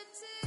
to